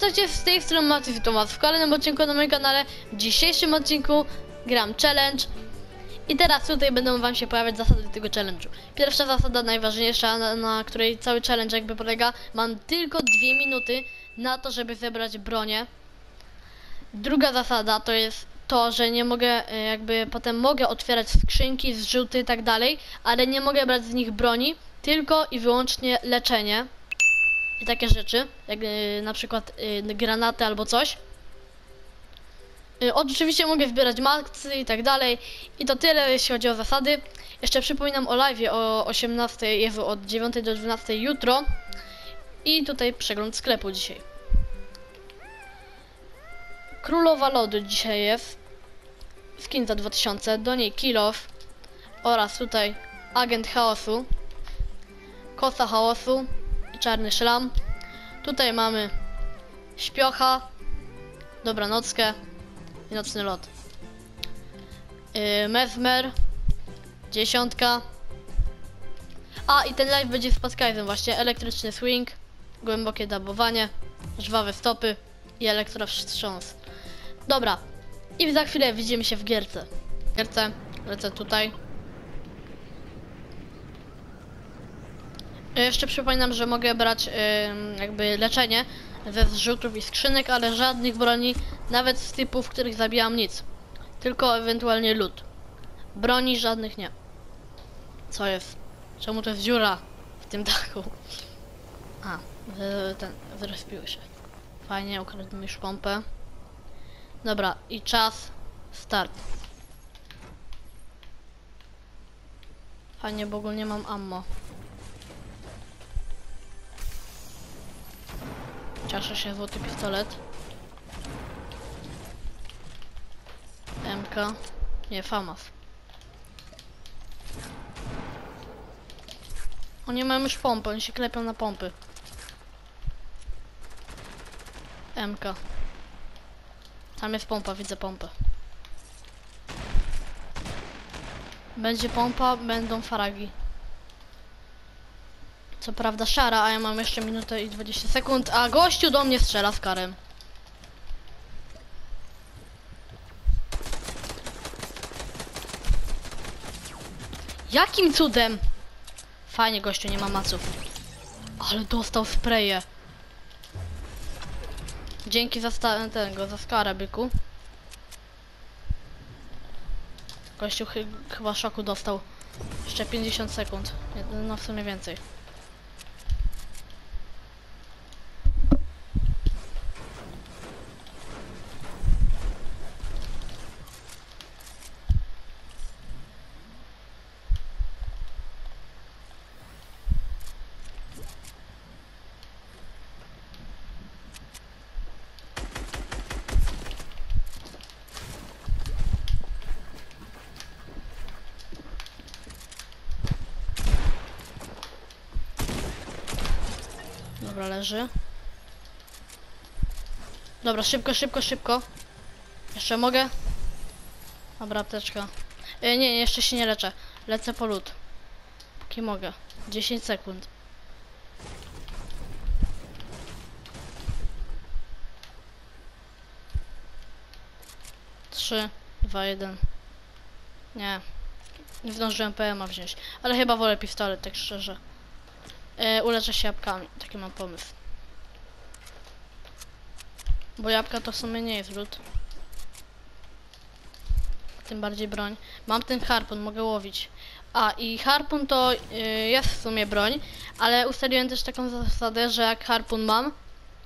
witajcie z tej strony Maty witam was w kolejnym odcinku na moim kanale. W dzisiejszym odcinku gram challenge. I teraz tutaj będą wam się pojawiać zasady tego challenge'u. Pierwsza zasada, najważniejsza, na, na której cały challenge jakby polega. Mam tylko dwie minuty na to, żeby zebrać bronię. Druga zasada to jest to, że nie mogę, e, jakby potem mogę otwierać skrzynki, zrzuty i tak dalej, ale nie mogę brać z nich broni, tylko i wyłącznie leczenie i takie rzeczy, jak y, na przykład y, granaty albo coś. Y, oczywiście mogę zbierać maksy i tak dalej. I to tyle, jeśli chodzi o zasady. Jeszcze przypominam o live o 18, Jezu, od 9 do 12 jutro. I tutaj przegląd sklepu dzisiaj. Królowa Lodu dzisiaj jest. Skin za 2000, do niej Kilof. Oraz tutaj Agent Chaosu. Kosa Chaosu Czarny Szlam. Tutaj mamy Śpiocha, Dobranockę i Nocny Lot. Yy, Mesmer, Dziesiątka. A i ten live będzie z Pascalem właśnie. Elektryczny swing, głębokie dabowanie, żwawe stopy i elektrowstrząs. Dobra. I za chwilę widzimy się w gierce. W gierce lecę tutaj. E, Jeszcze przypominam, że mogę brać ym, jakby leczenie ze zrzutów i skrzynek, ale żadnych broni, nawet z typów, których zabijam nic. Tylko ewentualnie lód. Broni żadnych nie. Co jest? Czemu to jest dziura w tym dachu? A, wy, ten, wyrespiły się. Fajnie, ukradł mi już pompę. Dobra, i czas start. Fajnie, bo ogólnie mam ammo. Cieszę się złoty pistolet. MK. Nie, FAMAS. Oni mają już pompę, oni się klepią na pompy. MK. Tam jest pompa, widzę pompę. Będzie pompa, będą faragi. Co prawda szara, a ja mam jeszcze minutę i 20 sekund, a gościu do mnie strzela z karem. Jakim cudem? Fajnie, gościu, nie ma maców. Ale dostał spreje. Dzięki za tego, za skarę, byku. Gościu chy chyba szoku dostał. Jeszcze 50 sekund. No w sumie więcej. Dobra, leży. Dobra, szybko, szybko, szybko. Jeszcze mogę? Dobra, apteczka. E, nie, jeszcze się nie leczę. Lecę po lód. Póki mogę. 10 sekund. Trzy, dwa, jeden. Nie. Nie zdążyłem PMA wziąć. Ale chyba wolę pistolet, tak szczerze. E, uleczę się jabłkami. Taki mam pomysł. Bo jabłka to w sumie nie jest lód. Tym bardziej broń. Mam ten harpun, mogę łowić. A i harpun to y, jest w sumie broń, ale ustaliłem też taką zasadę, że jak harpun mam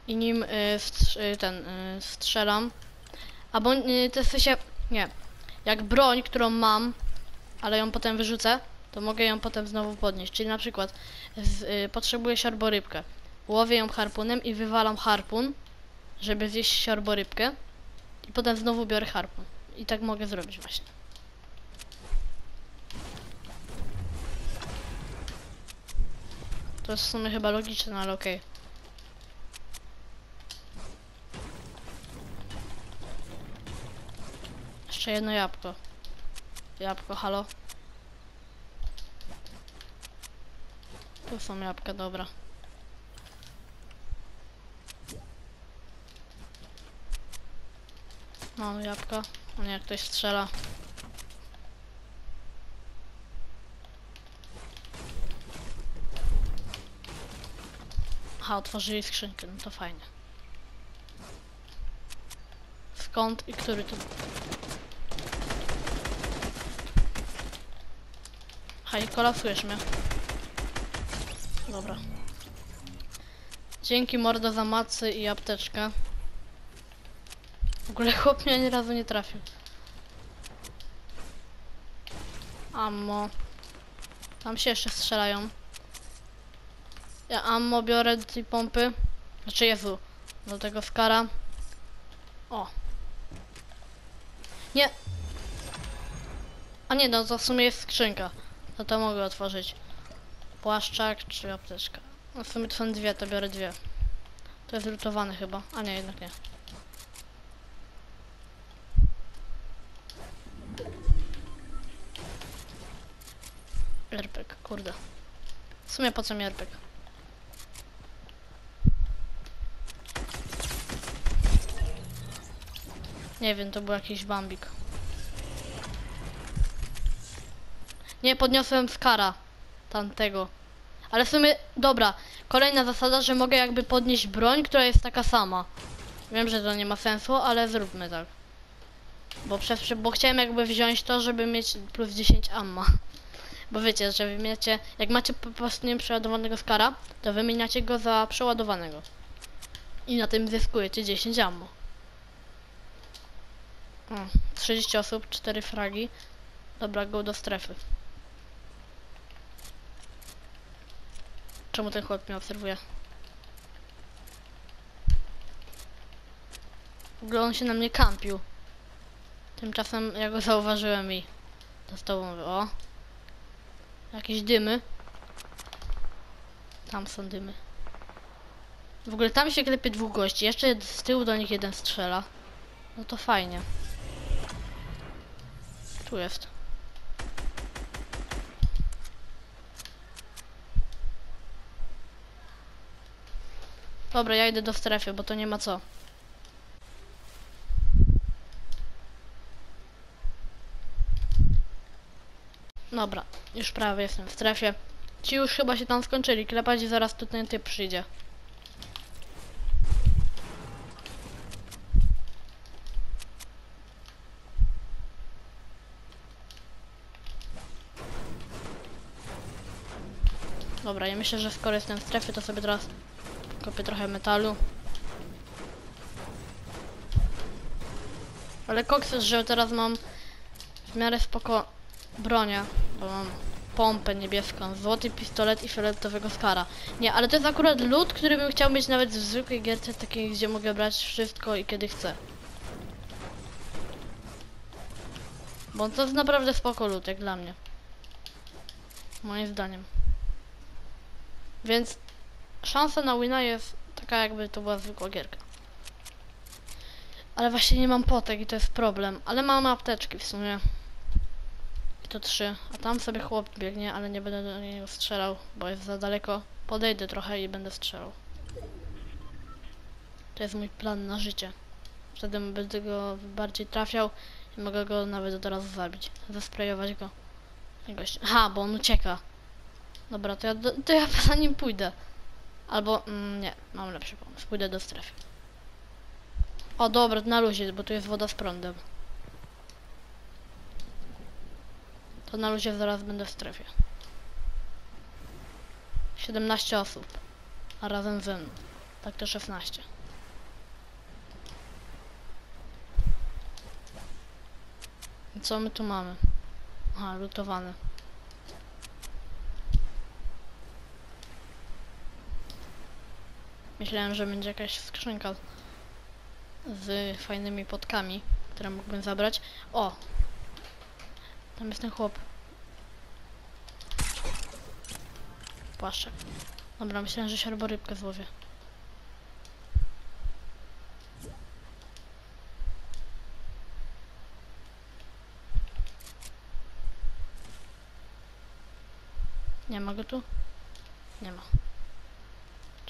i nim y, strz- y, ten y, strzelam, albo y, to w sensie, nie, jak broń, którą mam, ale ją potem wyrzucę, to mogę ją potem znowu podnieść. Czyli na przykład z, y, potrzebuję siorborybkę. Łowię ją harpunem i wywalam harpun, żeby zjeść siorborybkę. I potem znowu biorę harpun. I tak mogę zrobić właśnie. To jest w sumie chyba logiczne, no ale okej. Jeszcze jedno jabłko. Jabłko, halo. Tu są jabłka, dobra. Mam jabłka. O nie, ktoś strzela. Aha, otworzyli skrzynkę, no to fajnie. Skąd i który to... Hej, kolasujesz mnie. Dobra. Dzięki mordo za macy i apteczkę. W ogóle chłop mnie ani razu nie trafił. Ammo. Tam się jeszcze strzelają. Ja ammo biorę tej pompy. Znaczy Jezu. Do tego skara. O. Nie. A nie, no to w sumie jest skrzynka. To to mogę otworzyć. Płaszczak czy apteczka. No w sumie to są dwie, to biorę dwie. To jest lutowane chyba. A nie, jednak nie. RPG, kurde. W sumie po co mi RPG? Nie wiem, to był jakiś bambik. Nie, podniosłem skara tamtego. Ale w sumie, dobra, kolejna zasada, że mogę jakby podnieść broń, która jest taka sama. Wiem, że to nie ma sensu, ale zróbmy tak. Bo, przez, bo chciałem jakby wziąć to, żeby mieć plus 10 ammo. Bo wiecie, że wymieniacie, jak macie po prostu nie przeładowanego skara, to wymieniacie go za przeładowanego. I na tym zyskujecie 10 ammo. O, 30 osób, 4 fragi. Dobra, go do strefy. Czemu ten chłop mnie obserwuje? W ogóle on się na mnie kampił. Tymczasem ja go zauważyłem i tobą mówię, o. Jakieś dymy. Tam są dymy. W ogóle tam się klepie dwóch gości. Jeszcze z tyłu do nich jeden strzela. No to fajnie. Tu jest. Dobra, ja idę do strefy, bo to nie ma co. Dobra, już prawie jestem w strefie. Ci już chyba się tam skończyli klepać i zaraz tu ten typ przyjdzie. Dobra, ja myślę, że skoro jestem w strefie, to sobie teraz kopię trochę metalu. Ale koks że teraz mam w miarę spoko bronię, bo mam pompę niebieską, złoty pistolet i fioletowego skara. Nie, ale to jest akurat lód, który bym chciał mieć nawet w zwykłej gierce, takiej, gdzie mogę brać wszystko i kiedy chcę. Bo to jest naprawdę spoko lód, jak dla mnie. Moim zdaniem. Więc szansa na wina jest taka, jakby to była zwykła gierka. Ale właśnie nie mam potek i to jest problem. Ale mam apteczki w sumie. I to trzy. A tam sobie chłop biegnie, ale nie będę do niego strzelał, bo jest za daleko. Podejdę trochę i będę strzelał. To jest mój plan na życie. Wtedy będę go bardziej trafiał i mogę go nawet od razu zabić. Zasprejować go. Aha, bo on ucieka. Dobra, to ja, to ja za nim pójdę. Albo, mm, nie, mam lepszy pomysł. Pójdę do strefy. O, dobra, na luzie, bo tu jest woda z prądem. To na luzie zaraz będę w strefie. 17 osób. A razem ze mną. Tak to 16. I co my tu mamy? Aha, lutowane. Myślałem, że będzie jakaś skrzynka z fajnymi potkami, które mógłbym zabrać. O! Tam jest ten chłop. Płaszczek. Dobra, myślałem, że siorborybkę złowię. Nie ma go tu? Nie ma.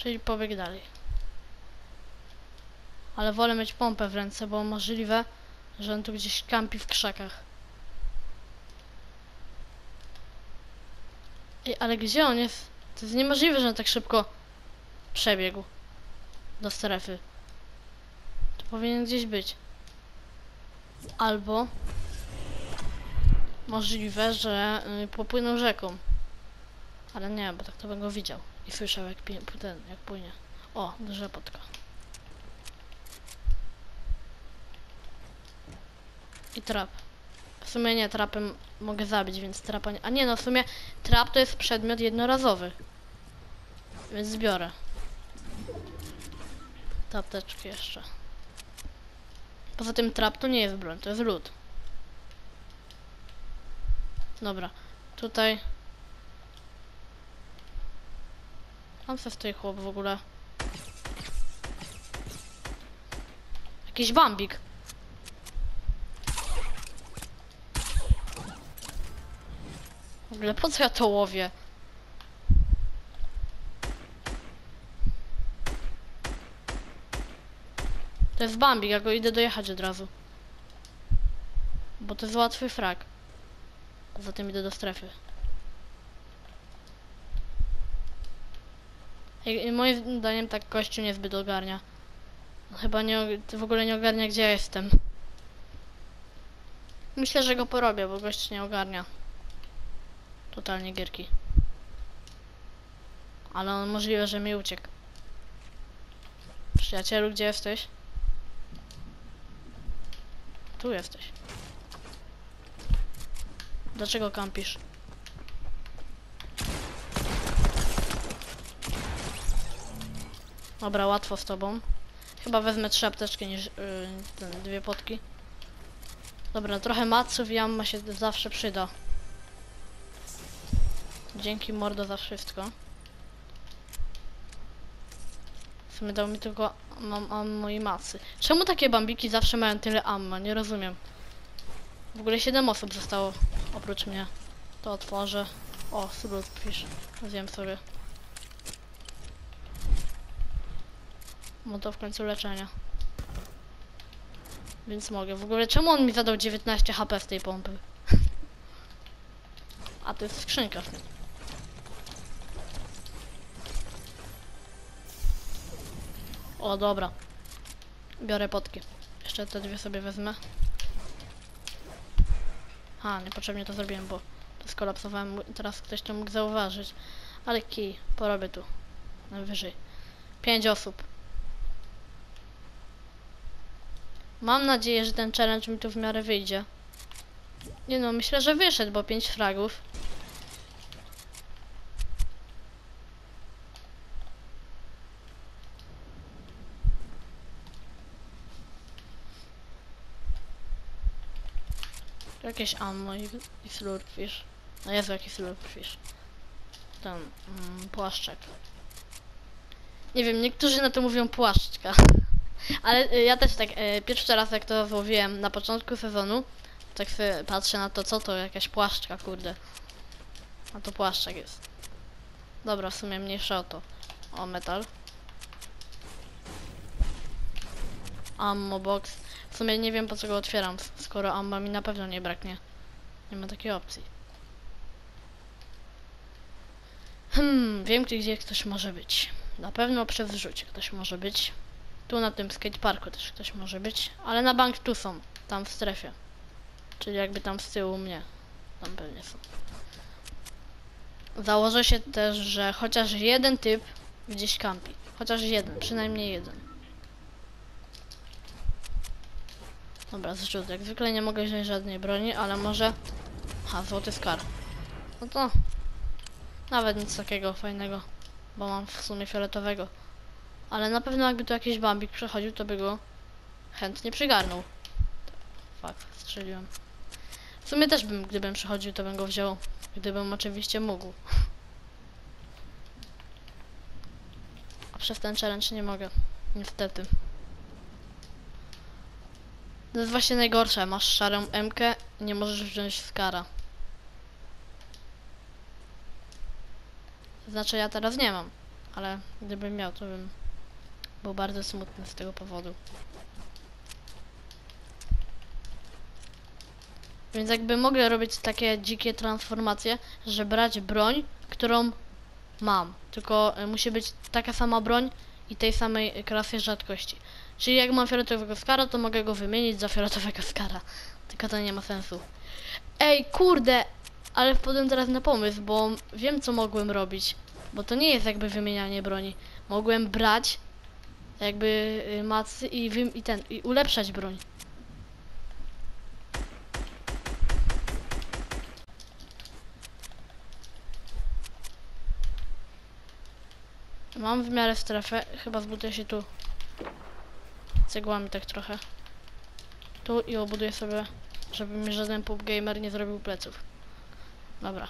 Czyli pobieg dalej. Ale wolę mieć pompę w ręce, bo możliwe, Że on tu gdzieś kampi w krzakach. Ej, ale gdzie on jest? To jest niemożliwe, że on tak szybko przebiegł do strefy. To powinien gdzieś być. Albo możliwe, że y, popłynął rzeką. Ale nie, bo tak to bym go widział. I słyszał jak, ten, jak płynie. O, duża potka. I trap. W sumie nie, trapem mogę zabić, więc trapa nie... A nie, no w sumie trap to jest przedmiot jednorazowy. Więc zbiorę. Te apteczki jeszcze. Poza tym trap to nie jest broń, to jest lód. Dobra, tutaj... Tam se stoi chłop w ogóle. Jakiś bambik. W ogóle po co ja to łowię? To jest Bambik, ja go idę dojechać od razu. Bo to jest łatwy frak. Zatem idę do strefy. I, i moim zdaniem tak gościu niezbyt ogarnia. Chyba nie, w ogóle nie ogarnia gdzie ja jestem. Myślę, że go porobię, bo gość nie ogarnia. Totalnie gierki. Ale on możliwe, że mi uciekł. Przyjacielu, gdzie jesteś? Tu jesteś. Dlaczego kampisz? Dobra, łatwo z tobą. Chyba wezmę trzy apteczki niż yy, ten, dwie potki. Dobra, trochę maców i amma się zawsze przyda. Dzięki mordo za wszystko. W sumie dał mi tylko mam ammo i macy. Czemu takie bambiki zawsze mają tyle ammo? Nie rozumiem. W ogóle 7 osób zostało oprócz mnie. To otworzę. O, Slurpfish. Zjem sobie. Bo to w końcu leczenia. Więc mogę. W ogóle czemu on mi zadał 19 HP z tej pompy? A to jest skrzynka. O, dobra. Biorę potki. Jeszcze te dwie sobie wezmę. A, niepotrzebnie to zrobiłem, bo to skolapsowałem. Teraz ktoś to mógł zauważyć. Ale kij, porobię tu. Najwyżej. Pięć osób. Mam nadzieję, że ten challenge mi tu w miarę wyjdzie. Nie no, myślę, że wyszedł, bo pięć fragów. Jakieś ammo i, i. No Jezu, jaki slurpfish. Ten mm, płaszczek. Nie wiem, niektórzy na to mówią płaszczka. Ale y, ja też tak, y, pierwszy raz jak to złowiłem na początku sezonu, tak sobie patrzę na to, co to, jakaś płaszczka, kurde. A to płaszczek jest. Dobra, w sumie mniejsza o to. O, metal. Ammo box. W sumie nie wiem po co go otwieram, skoro ammo mi na pewno nie braknie. Nie ma takiej opcji. Hmm, wiem gdzie, ktoś może być. Na pewno przez rzucie ktoś może być. Tu na tym skateparku też ktoś może być. Ale na bank tu są, tam w strefie. Czyli jakby tam z tyłu mnie. Tam pewnie są. Założę się też, że chociaż jeden typ gdzieś kampi. Chociaż jeden, przynajmniej jeden. Dobra, zrzut. Jak zwykle nie mogę wziąć żadnej broni, ale może... Ha, złoty skar. No to... Nawet nic takiego fajnego, bo mam w sumie fioletowego. Ale na pewno jakby tu jakiś bambik przechodził, to by go chętnie przygarnął. Fakt, strzeliłem. W sumie też bym, gdybym przechodził, to bym go wziął. Gdybym oczywiście mógł. A przez ten challenge nie mogę. Niestety. To jest właśnie najgorsze. Masz szarą MK nie możesz wziąć skara. Znaczy ja teraz nie mam. Ale gdybym miał, to bym był bardzo smutny z tego powodu. Więc jakby mogę robić takie dzikie transformacje, że brać broń, którą mam. Tylko y, musi być taka sama broń i tej samej klasy rzadkości. Czyli jak mam fioletowego skara, to mogę go wymienić za fioletowego skara. Tylko to nie ma sensu. Ej, kurde! Ale wpadłem teraz na pomysł, bo wiem co mogłem robić. Bo to nie jest jakby wymienianie broni. Mogłem brać jakby y, macy i, wym- i ten, i ulepszać broń. Mam w miarę strefę, chyba zbuduję się tu cegłami tak trochę. Tu i obuduję sobie, żeby mi żaden pub gamer nie zrobił pleców. Dobra.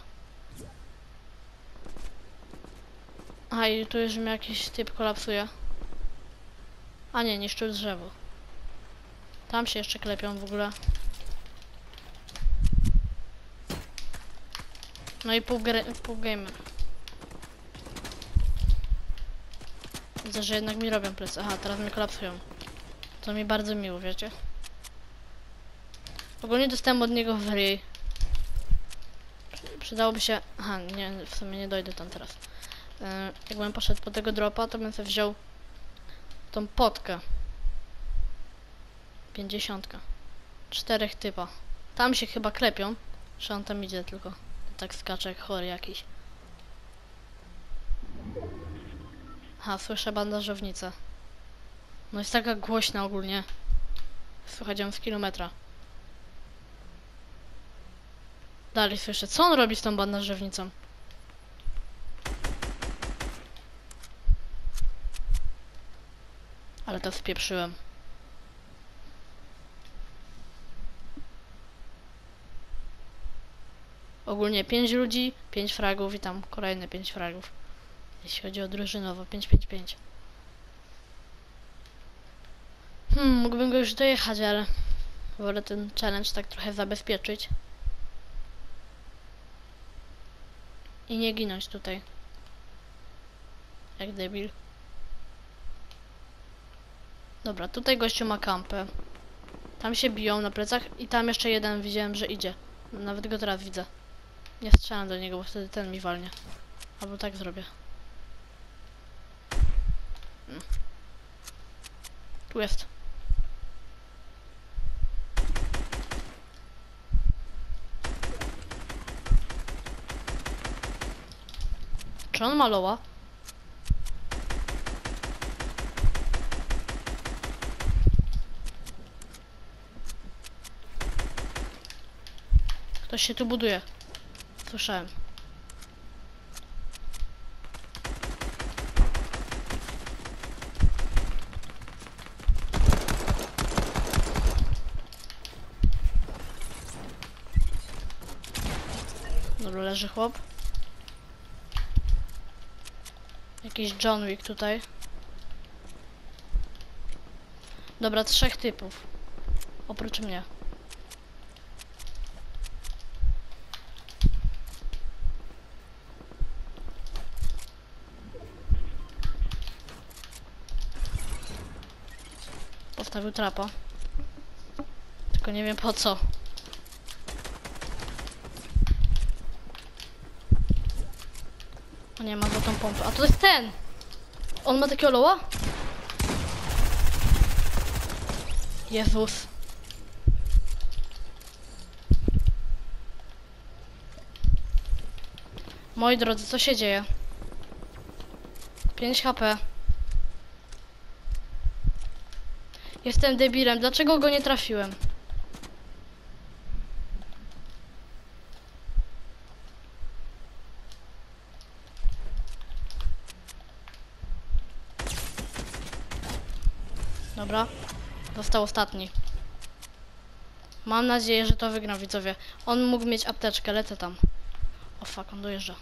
A i tu już mi jakiś typ kolapsuje. A nie, niszczył drzewo. Tam się jeszcze klepią w ogóle. No i pół, pół gamer. Widzę, że jednak mi robią plecy. Aha, teraz mi kolapsują. To mi bardzo miło, wiecie? Ogólnie dostałem od niego w ryj. Przy- Przydałoby się... Aha, nie, w sumie nie dojdę tam teraz. E, jakbym poszedł po tego dropa, to bym sobie wziął tą potkę. Pięćdziesiątka. Czterech typa. Tam się chyba klepią. Że on tam idzie tylko. Tak skacze jak chory jakiś. Aha, słyszę bandażownicę. No jest taka głośna ogólnie. Słychać ją z kilometra. Dalej słyszę. Co on robi z tą bandażownicą? Ale to spieprzyłem. Ogólnie 5 ludzi, 5 fragów i tam kolejne 5 fragów. Jeśli chodzi o drużynowo, 5-5-5. Hmm, mógłbym go już dojechać, ale wolę ten challenge tak trochę zabezpieczyć. I nie ginąć tutaj. Jak debil. Dobra, tutaj gościu ma kampę. Tam się biją na plecach i tam jeszcze jeden widziałem, że idzie. Nawet go teraz widzę. Nie strzelam do niego, bo wtedy ten mi walnie. Albo tak zrobię. Mm. Tu jest. Czy on maloła? Ktoś się tu buduje. Słyszałem. Dobra, leży chłop. Jakiś John Wick tutaj. Dobra, trzech typów. Oprócz mnie. Postawił trapa. Tylko nie wiem po co. O nie, ma złotą pompę. A to jest ten! On ma takiego loła? Jezus. Moi drodzy, co się dzieje? 5 HP. Jestem debilem. Dlaczego go nie trafiłem? Dobra. Został ostatni. Mam nadzieję, że to wygram, widzowie. On mógł mieć apteczkę, lecę tam. O fuck, on dojeżdża.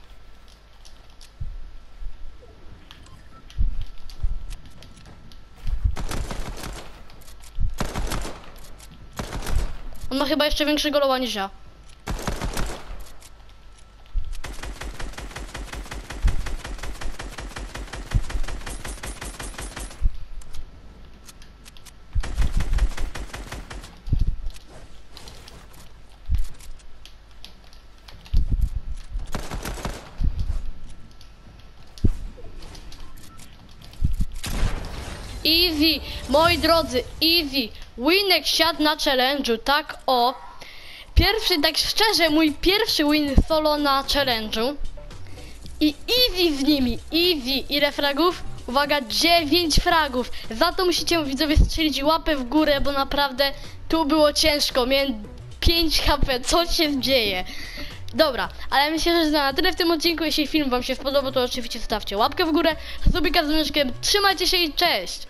On ma chyba jeszcze większego loła niż ja. Eevee, moi drodzy, Eevee Winek siadł na challenge'u, tak o. Pierwszy, tak szczerze, mój pierwszy win solo na challenge'u. I easy z nimi, easy. Ile fragów? Uwaga, 9 fragów. Za to musicie widzowie strzelić łapę w górę, bo naprawdę tu było ciężko. Miałem 5 HP, co się dzieje? Dobra, ale myślę, że na tyle w tym odcinku. Jeśli film wam się spodobał, to oczywiście stawcie łapkę w górę, subika z myszkiem. Trzymajcie się i cześć!